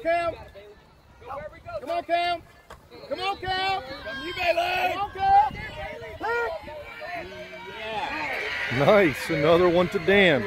Cam. Come on, Cam. Come on, Cam. Come you, Bailey. Come on, Cam. Nice. Another one to Dan.